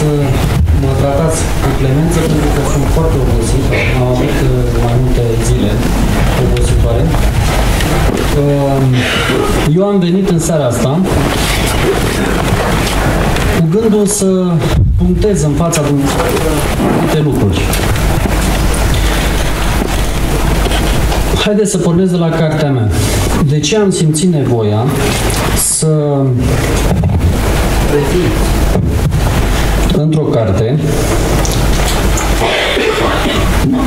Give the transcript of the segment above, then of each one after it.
să mă tratați cu clemență pentru că sunt foarte obosit. Am avut uh, mai multe zile obositoare. Uh, Eu am venit în seara asta cu gândul să punctez în fața multe lucruri. Haideți să pornesc de la cartea mea. De ce am simțit nevoia să într-o carte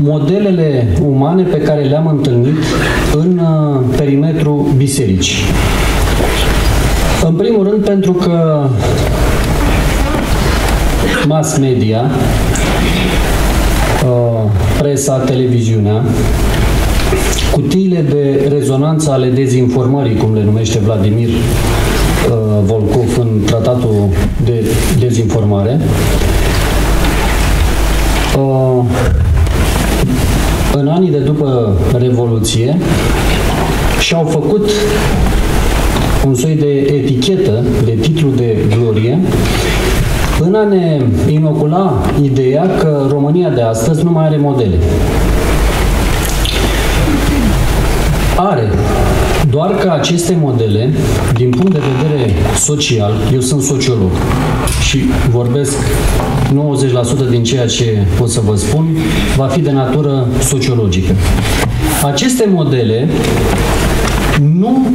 modelele umane pe care le-am întâlnit în uh, perimetrul bisericii. În primul rând pentru că mass media, uh, presa, televiziunea, cutiile de rezonanță ale dezinformării, cum le numește Vladimir uh, Volkov în tratatul de dezinformare, uh, în anii de după Revoluție și-au făcut un soi de etichetă, de titlu de glorie, în a ne inocula ideea că România de astăzi nu mai are modele. Are. Doar că aceste modele, din punct de vedere social, eu sunt sociolog și vorbesc 90% din ceea ce pot să vă spun, va fi de natură sociologică. Aceste modele nu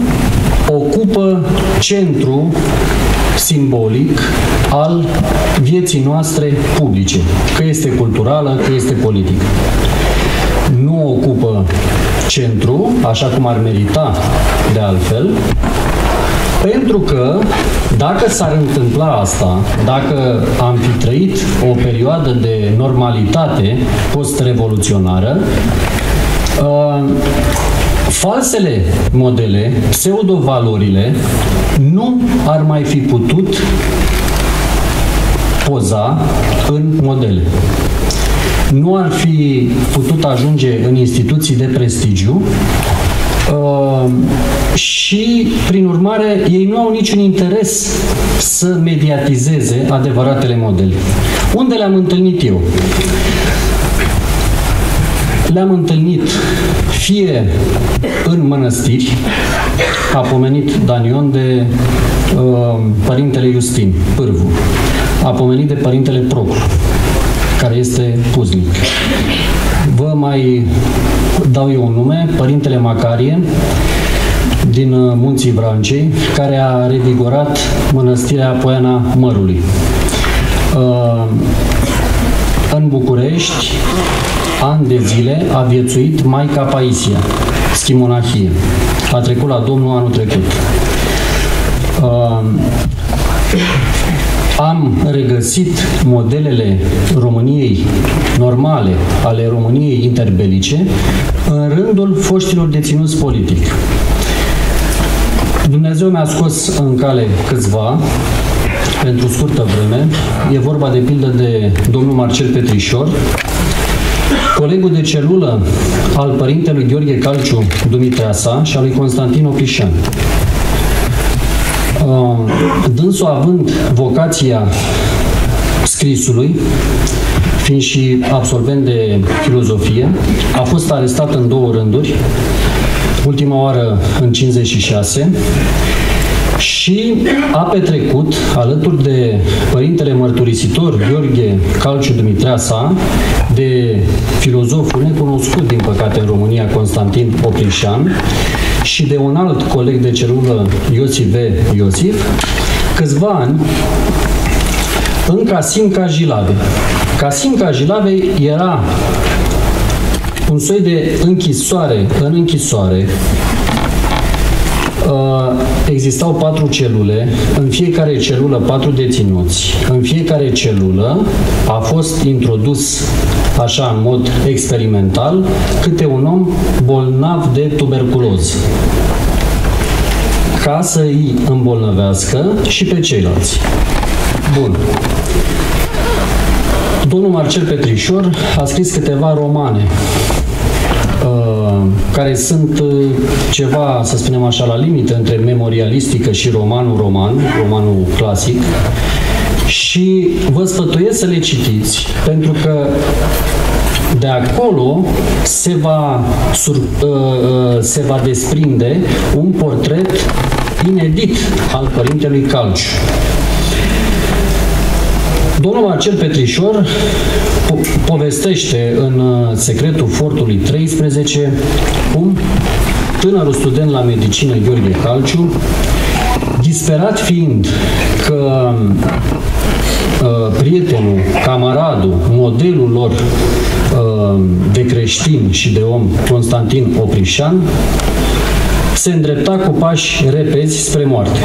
ocupă centru simbolic al vieții noastre publice, că este culturală, că este politică. Nu ocupă centru, așa cum ar merita de altfel, pentru că dacă s-ar întâmpla asta, dacă am fi trăit o perioadă de normalitate post-revoluționară, uh, falsele modele, pseudovalorile, nu ar mai fi putut poza în modele. Nu ar fi putut ajunge în instituții de prestigiu uh, și, prin urmare, ei nu au niciun interes să mediatizeze adevăratele modele. Unde le-am întâlnit eu? Le-am întâlnit fie în mănăstiri, a pomenit Danion de uh, Părintele Justin, Pârvu, a pomenit de Părintele Proclu, care este puznic. Vă mai dau eu un nume, Părintele Macarie, din uh, Munții Brancei, care a revigorat mănăstirea Poiana Mărului. Uh, în București, ani de zile a viețuit Maica Paisia, schimonahie. A trecut la Domnul anul trecut. Uh, am regăsit modelele României normale, ale României interbelice, în rândul foștilor deținuți politic. Dumnezeu mi-a scos în cale câțiva, pentru scurtă vreme. E vorba de pildă de domnul Marcel Petrișor, colegul de celulă al părintelui Gheorghe Calciu Dumitreasa și al lui Constantin Oprișan. Uh, dânsul având vocația scrisului, fiind și absolvent de filozofie, a fost arestat în două rânduri, ultima oară în 56 și a petrecut, alături de părintele mărturisitor Gheorghe Calciu Dumitreasa, de filozoful necunoscut, din păcate, în România, Constantin Oprișan, și de un alt coleg de celulă, Iosif V. Iosif, câțiva ani în Casim Cajilave. Casim Cajilave era un soi de închisoare în închisoare Uh, existau patru celule, în fiecare celulă patru deținuți. În fiecare celulă a fost introdus așa în mod experimental câte un om bolnav de tuberculoză ca să îi îmbolnăvească și pe ceilalți. Bun. Domnul Marcel Petrișor a scris câteva romane Uh, care sunt uh, ceva, să spunem așa, la limită între memorialistică și romanul roman, romanul clasic, și vă sfătuiesc să le citiți, pentru că de acolo se va, sur, uh, uh, se va desprinde un portret inedit al Părintelui Calciu. Domnul Marcel Petrișor po- povestește în uh, Secretul Fortului 13 cum tânărul student la medicină Gheorghe Calciu, disperat fiind că uh, prietenul, camaradul, modelul lor uh, de creștin și de om, Constantin Oprișan, se îndrepta cu pași repezi spre moarte.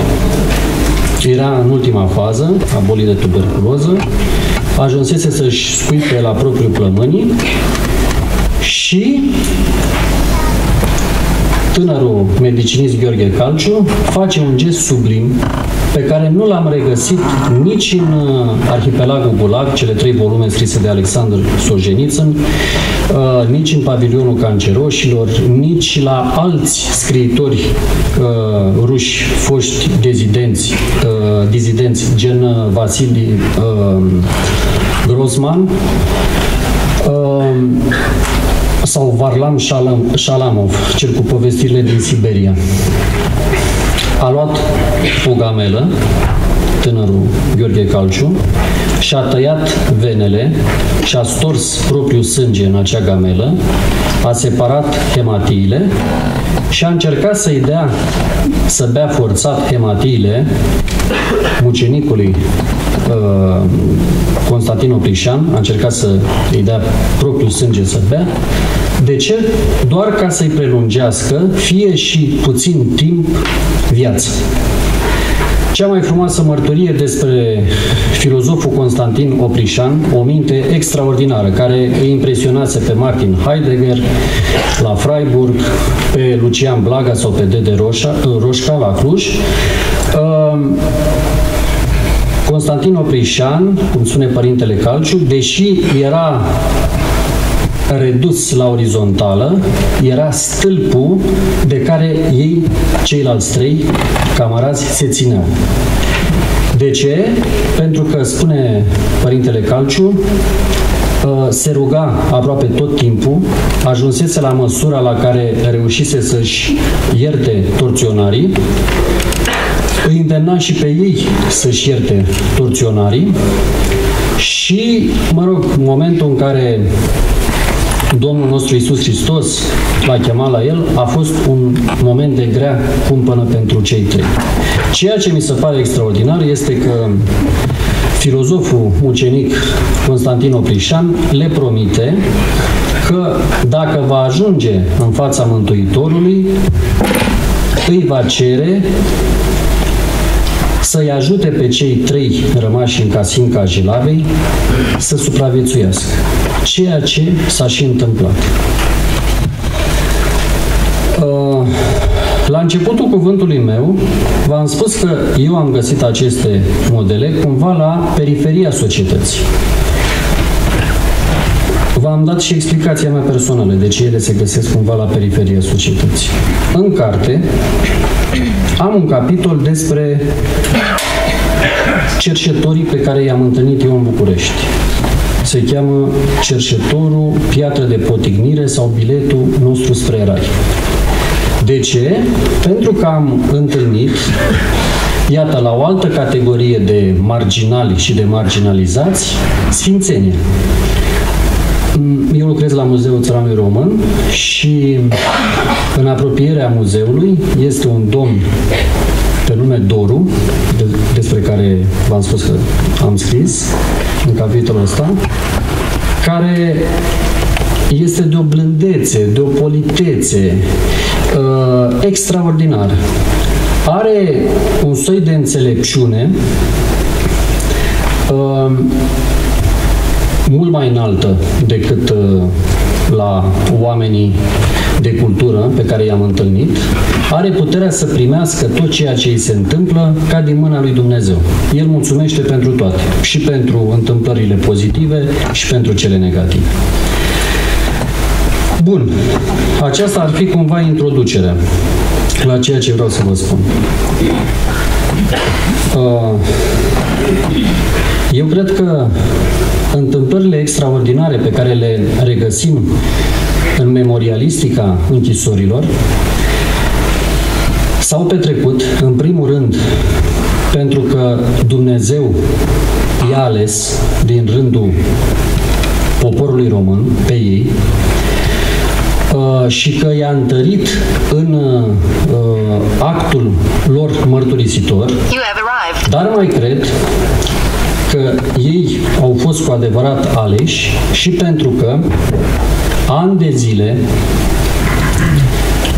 Era în ultima fază, a bolii de tuberculoză, ajunsese să-și scuipe la propriu plămânii și tânărul medicinist Gheorghe Calciu face un gest sublim pe care nu l-am regăsit nici în uh, Arhipelagul Gulag, cele trei volume scrise de Alexandru Solzhenitsyn, uh, nici în Pavilionul Canceroșilor, nici la alți scriitori uh, ruși, foști dezidenți, dizidenți, gen Vasili Grossman, sau Varlam Shalamov, cel cu povestirile din Siberia. A luat o gamelă, tânărul Gheorghe Calciu, și-a tăiat venele și-a stors propriul sânge în acea gamelă, a separat hematiile și a încercat să-i dea să bea forțat hematiile mucenicului uh, Constantin Oprișan, a încercat să îi dea propriul sânge să bea. De ce? Doar ca să-i prelungească, fie și puțin timp, viața. Cea mai frumoasă mărturie despre filozoful Constantin Oprișan, o minte extraordinară, care îi impresionase pe Martin Heidegger la Freiburg, pe Lucian Blaga sau pe Dede Roșa, Roșca la Cluj. Ehm, Constantin Oprișan, cum spune Părintele Calciu, deși era redus la orizontală, era stâlpul de care ei, ceilalți trei camarazi, se țineau. De ce? Pentru că, spune Părintele Calciu, ă, se ruga aproape tot timpul, ajunsese la măsura la care reușise să-și ierte torționarii, îi îndemna și pe ei să-și ierte torționarii și, mă rog, în momentul în care Domnul nostru Isus Hristos l-a chemat la el, a fost un moment de grea cumpănă pentru cei trei. Ceea ce mi se pare extraordinar este că filozoful ucenic Constantin Oprișan le promite că dacă va ajunge în fața Mântuitorului, îi va cere să-i ajute pe cei trei rămași în Casinca Jilavei să supraviețuiască. Ceea ce s-a și întâmplat. Uh, la începutul cuvântului meu, v-am spus că eu am găsit aceste modele cumva la periferia societății. V-am dat și explicația mea personală de ce ele se găsesc cumva la periferia societății. În carte am un capitol despre cercetorii pe care i-am întâlnit eu în București. Se cheamă Cercetorul, Piatră de Potignire sau Biletul nostru spre Rai. De ce? Pentru că am întâlnit, iată, la o altă categorie de marginali și de marginalizați, sfințenie. Mm, eu lucrez la Muzeul Țăranului Român și în apropierea muzeului este un domn pe nume Doru, de, despre care v-am spus că am scris în capitolul ăsta, care este de o blândețe, de o politețe uh, extraordinară. Are un soi de înțelepciune uh, mult mai înaltă decât uh, la oamenii de cultură pe care i-am întâlnit, are puterea să primească tot ceea ce îi se întâmplă ca din mâna lui Dumnezeu. El mulțumește pentru toate, și pentru întâmplările pozitive și pentru cele negative. Bun, aceasta ar fi cumva introducerea la ceea ce vreau să vă spun. Uh, Eu cred că întâmplările extraordinare pe care le regăsim în memorialistica închisorilor s-au petrecut, în primul rând, pentru că Dumnezeu i-a ales din rândul poporului român pe ei uh, și că i-a întărit în uh, actul lor mărturisitor, dar mai cred că ei au fost cu adevărat aleși și pentru că ani de zile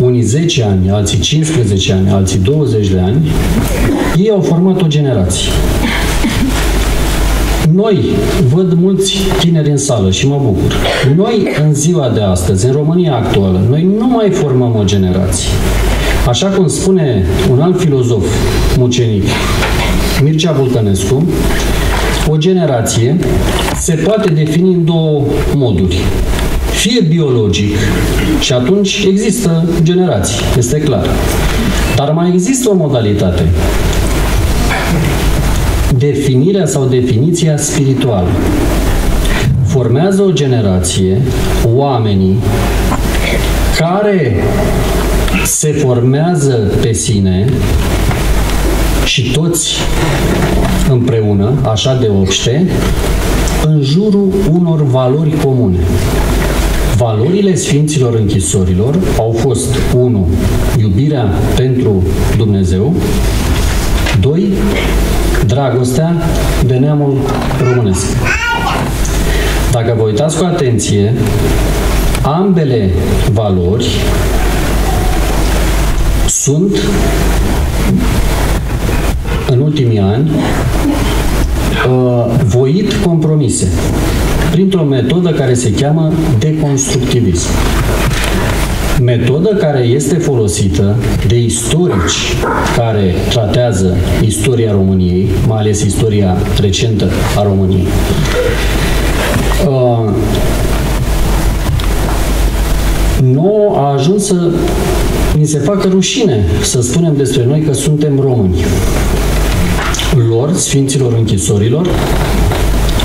unii 10 ani, alții 15 ani, alții 20 de ani, ei au format o generație. Noi, văd mulți tineri în sală și mă bucur. Noi, în ziua de astăzi, în România actuală, noi nu mai formăm o generație. Așa cum spune un alt filozof mucenic, Mircea Vulcănescu, o generație se poate defini în două moduri. Fie biologic, și atunci există generații, este clar. Dar mai există o modalitate. Definirea sau definiția spirituală. Formează o generație, oamenii care se formează pe sine și toți împreună, așa de obște, în jurul unor valori comune. Valorile Sfinților Închisorilor au fost 1. Iubirea pentru Dumnezeu 2. Dragostea de neamul românesc. Dacă vă uitați cu atenție, ambele valori sunt în ultimii ani uh, voit compromise printr-o metodă care se cheamă deconstructivism. Metodă care este folosită de istorici care tratează istoria României, mai ales istoria recentă a României. Uh, nu a ajuns să ni se facă rușine să spunem despre noi că suntem români. Lor, Sfinților Închisorilor,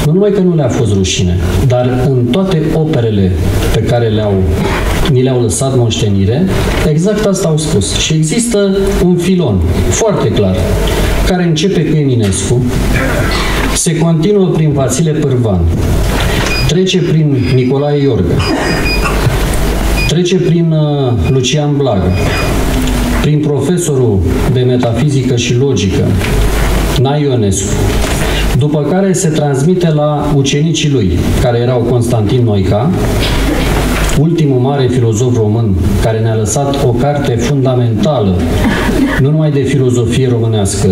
nu numai că nu le-a fost rușine, dar în toate operele pe care le-au, ni le-au lăsat moștenire, exact asta au spus. Și există un filon foarte clar, care începe cu Eminescu, se continuă prin Vasile Pârvan, trece prin Nicolae Iorga, trece prin uh, Lucian Blaga, prin profesorul de metafizică și logică, Nai Ionescu, după care se transmite la ucenicii lui, care erau Constantin Noica, ultimul mare filozof român care ne-a lăsat o carte fundamentală, nu numai de filozofie românească,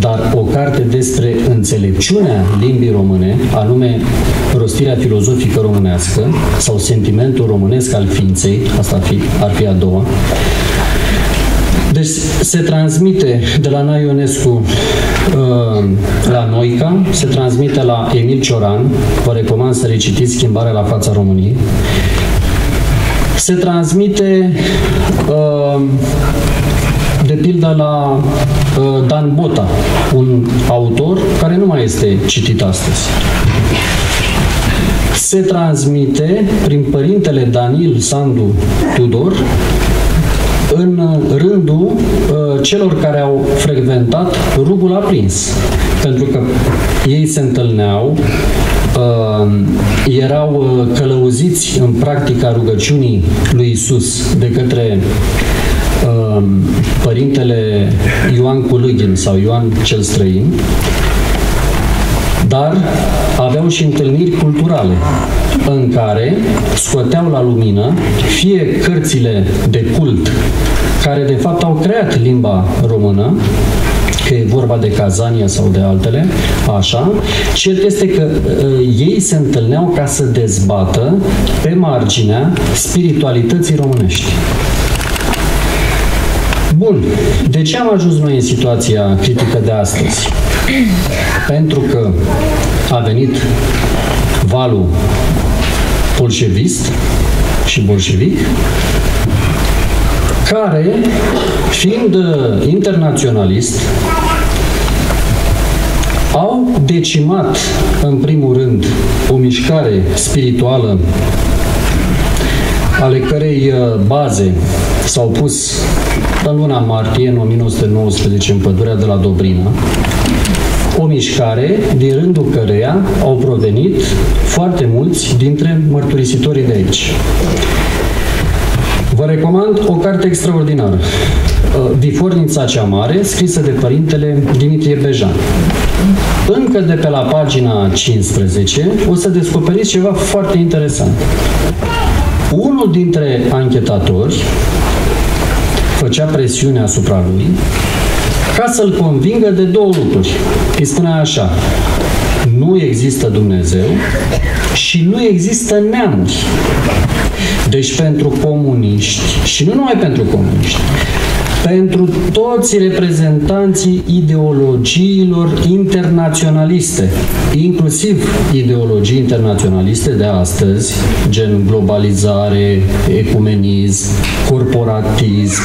dar o carte despre înțelepciunea limbii române, anume rostirea filozofică românească sau sentimentul românesc al ființei, asta ar fi, ar fi a doua, deci se transmite de la Naionescu uh, la Noica, se transmite la Emil Cioran, vă recomand să recitiți Schimbarea la fața României, se transmite uh, de pildă la uh, Dan Bota, un autor care nu mai este citit astăzi. Se transmite prin părintele Daniel Sandu Tudor în rândul uh, celor care au frecventat rugul aprins. Pentru că ei se întâlneau, uh, erau uh, călăuziți în practica rugăciunii lui Isus de către uh, părintele Ioan Culughin sau Ioan cel Străin, dar aveau și întâlniri culturale în care scoteau la lumină fie cărțile de cult care de fapt au creat limba română, că e vorba de Cazania sau de altele, așa, cert este că uh, ei se întâlneau ca să dezbată pe marginea spiritualității românești. Bun. De ce am ajuns noi în situația critică de astăzi? Pentru că a venit valul bolșevist și bolșevic, care, fiind internaționalist, au decimat, în primul rând, o mișcare spirituală ale cărei uh, baze s-au pus în luna martie, în 1919, în pădurea de la Dobrina, o mișcare din rândul căreia au provenit foarte mulți dintre mărturisitorii de aici. Vă recomand o carte extraordinară, Vifornița uh, cea mare, scrisă de părintele Dimitrie Bejan. Încă de pe la pagina 15 o să descoperiți ceva foarte interesant. Unul dintre anchetatori făcea presiune asupra lui ca să-l convingă de două lucruri. Îi spunea așa, nu există Dumnezeu și nu există neamuri. Deci pentru comuniști, și nu numai pentru comuniști, pentru toți reprezentanții ideologiilor internaționaliste, inclusiv ideologii internaționaliste de astăzi, gen globalizare, ecumenism, corporatism,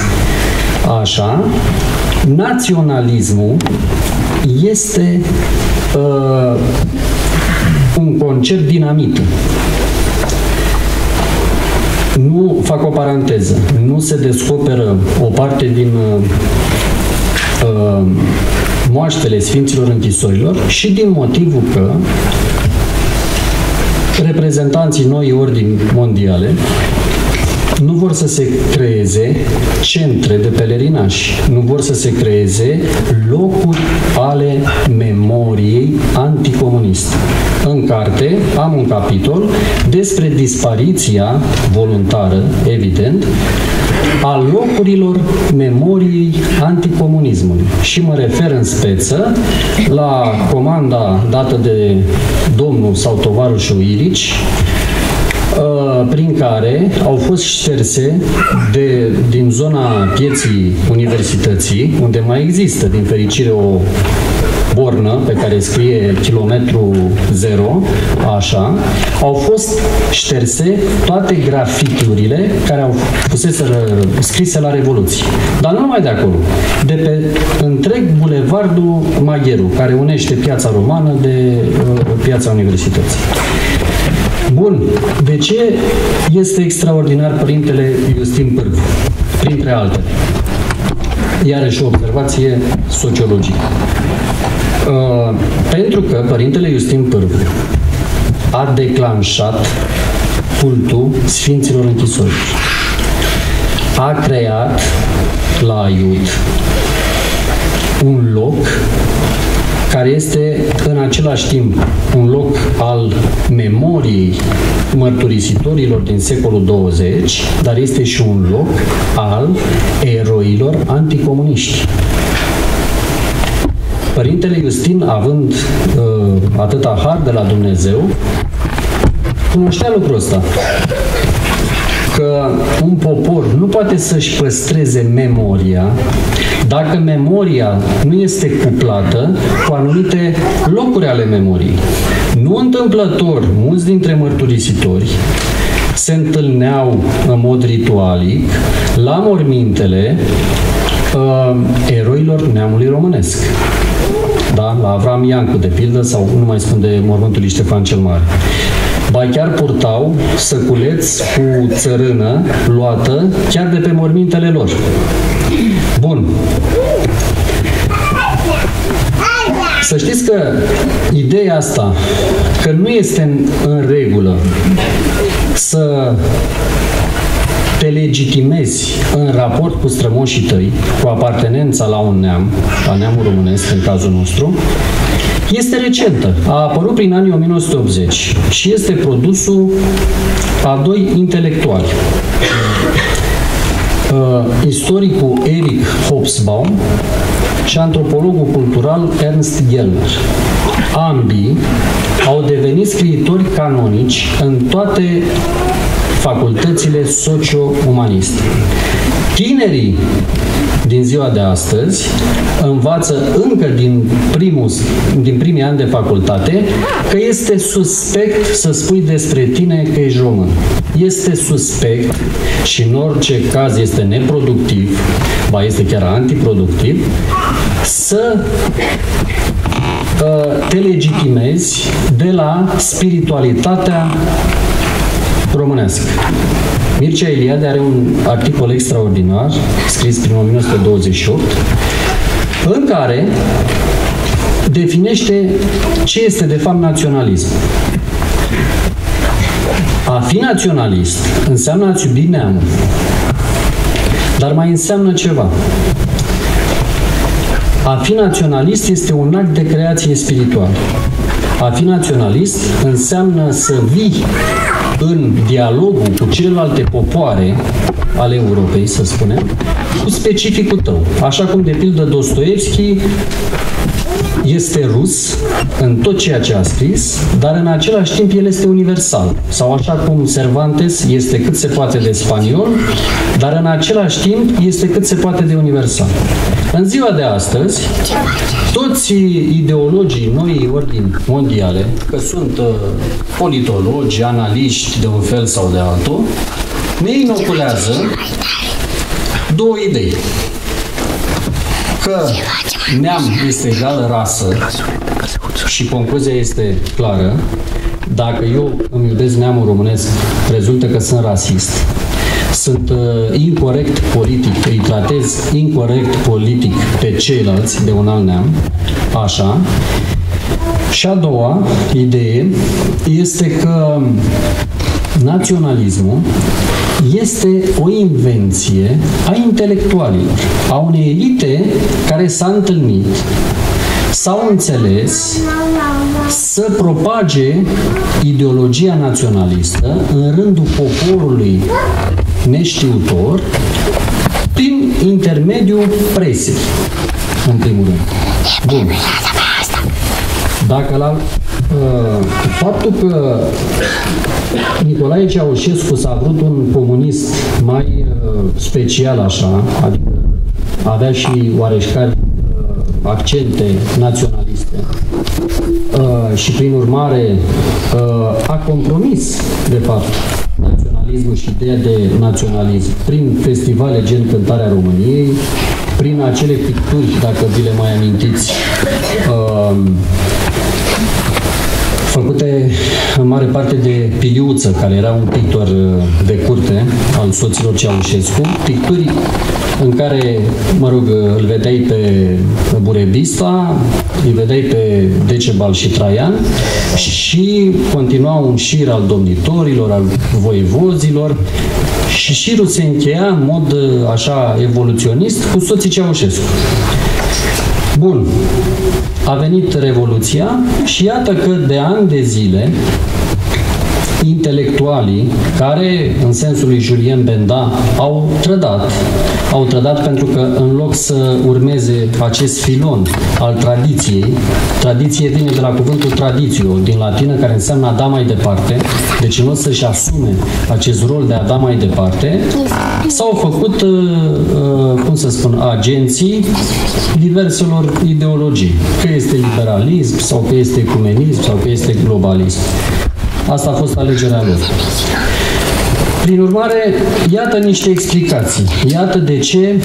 așa, naționalismul este uh, un concept dinamit. Nu fac o paranteză. Nu se descoperă o parte din uh, uh, moaștele Sfinților Închisorilor și din motivul că reprezentanții noi ordini mondiale nu vor să se creeze centre de pelerinaj, nu vor să se creeze locuri ale memoriei anticomuniste. În carte am un capitol despre dispariția voluntară, evident, a locurilor memoriei anticomunismului. Și mă refer în speță la comanda dată de domnul sau tovarășul Ilici, Uh, prin care au fost șterse de, din zona pieții universității, unde mai există, din fericire, o bornă pe care scrie kilometru zero, așa, au fost șterse toate grafiturile care au fusese scrise la Revoluție. Dar nu numai de acolo, de pe întreg bulevardul Magheru, care unește piața romană de uh, piața universității. Bun. De ce este extraordinar Părintele Iustin Pârvu? Printre altele. Iarăși o observație sociologică. Uh, pentru că Părintele Iustin Pârvu a declanșat cultul Sfinților Închisori. A creat la Aiud un loc care este în același timp un loc al memoriei mărturisitorilor din secolul 20, dar este și un loc al eroilor anticomuniști. Părintele Justin, având uh, atâta har de la Dumnezeu, cunoștea lucrul ăsta că un popor nu poate să-și păstreze memoria dacă memoria nu este cuplată cu anumite locuri ale memoriei. Nu întâmplător, mulți dintre mărturisitori se întâlneau în mod ritualic la mormintele uh, eroilor neamului românesc. Da? La Avram Iancu, de pildă, sau nu mai spun de mormântul Ștefan cel Mare. Ba chiar purtau săculeți cu țărână luată chiar de pe mormintele lor. Bun. Să știți că ideea asta, că nu este în, în regulă să te legitimezi în raport cu strămoșii tăi, cu apartenența la un neam, la neamul românesc în cazul nostru, este recentă. A apărut prin anii 1980 și este produsul a doi intelectuali. Uh, istoricul Eric Hobsbawm și antropologul cultural Ernst Gellner. Ambii au devenit scriitori canonici în toate facultățile socio-umaniste. Tinerii din ziua de astăzi învață încă din, primul, din primii ani de facultate că este suspect să spui despre tine că ești român. Este suspect și în orice caz este neproductiv, ba este chiar antiproductiv, să te legitimezi de la spiritualitatea românească. Mircea Eliade are un articol extraordinar, scris prin 1928, în care definește ce este de fapt naționalism. A fi naționalist înseamnă a-ți iubi neamul, dar mai înseamnă ceva. A fi naționalist este un act de creație spirituală. A fi naționalist înseamnă să vii în dialogul cu celelalte popoare ale Europei, să spunem, cu specificul tău. Așa cum, de pildă, Dostoevski este rus în tot ceea ce a scris, dar în același timp el este universal. Sau așa cum Cervantes este cât se poate de spaniol, dar în același timp este cât se poate de universal. În ziua de astăzi, toți ideologii noi ordini mondiale, că sunt uh, politologi, analiști de un fel sau de altul, ne inoculează două idei. Că neam este egal rasă și concluzia este clară. Dacă eu îmi iubesc neamul românesc, rezultă că sunt rasist sunt uh, incorrect politic, îi tratez incorrect politic pe ceilalți de un alt neam, așa. Și a doua idee este că naționalismul este o invenție a intelectualilor, a unei elite care s-a întâlnit s-au înțeles să propage ideologia naționalistă în rândul poporului neștiutor prin intermediul presei, în primul rând. Bun. Dacă la uh, faptul că Nicolae Ceaușescu s-a vrut un comunist mai uh, special așa, adică avea și oareșcari uh, accente naționaliste uh, și prin urmare uh, a compromis, de fapt, naționalismul și ideea de naționalism prin festivale gen Cântarea României, prin acele picturi, dacă vi le mai amintiți, uh, făcute în mare parte de Piliuță, care era un pictor uh, de curte al soților Ceaușescu, picturi în care, mă rog, îl vedeai pe Burebista, îl vedeai pe Decebal și Traian și continua un șir al domnitorilor, al voievozilor și șirul se încheia în mod uh, așa evoluționist cu soții Ceaușescu. Bun, a venit Revoluția și iată că de ani de zile intelectualii care, în sensul lui Julien Benda, au trădat. Au trădat pentru că în loc să urmeze acest filon al tradiției, tradiție vine de la cuvântul tradițio, din latină, care înseamnă a da mai departe, deci în loc să-și asume acest rol de a da mai departe, s-au făcut, uh, uh, cum să spun, agenții diverselor ideologii, că este liberalism, sau că este ecumenism, sau că este globalism. Asta a fost alegerea lor. Prin urmare, iată niște explicații. Iată de ce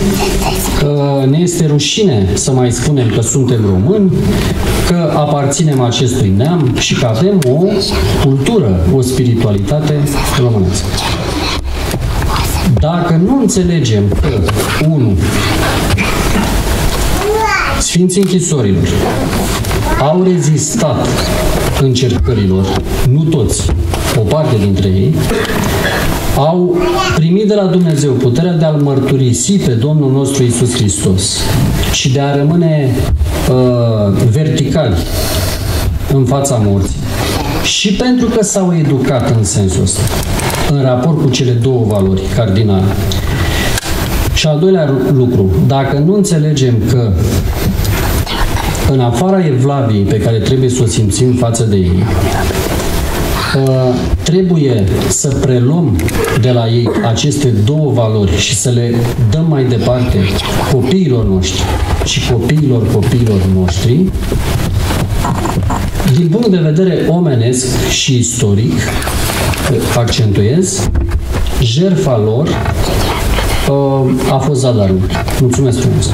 uh, ne este rușine să mai spunem că suntem români, că aparținem acestui neam și că avem o cultură, o spiritualitate românească. Dacă nu înțelegem că, unu, Sfinții închisorilor au rezistat încercărilor, nu toți, o parte dintre ei, au primit de la Dumnezeu puterea de a-L mărturisi pe Domnul nostru Isus Hristos și de a rămâne uh, verticali în fața morții. Și pentru că s-au educat în sensul ăsta, în raport cu cele două valori cardinale. Și al doilea lucru, dacă nu înțelegem că în afara evlaviei pe care trebuie să o simțim față de ei, uh, trebuie să preluăm de la ei aceste două valori și să le dăm mai departe copiilor noștri și copiilor copiilor noștri, din punct de vedere omenesc și istoric, accentuez, jertfa lor uh, a fost zadarul. Mulțumesc frumos!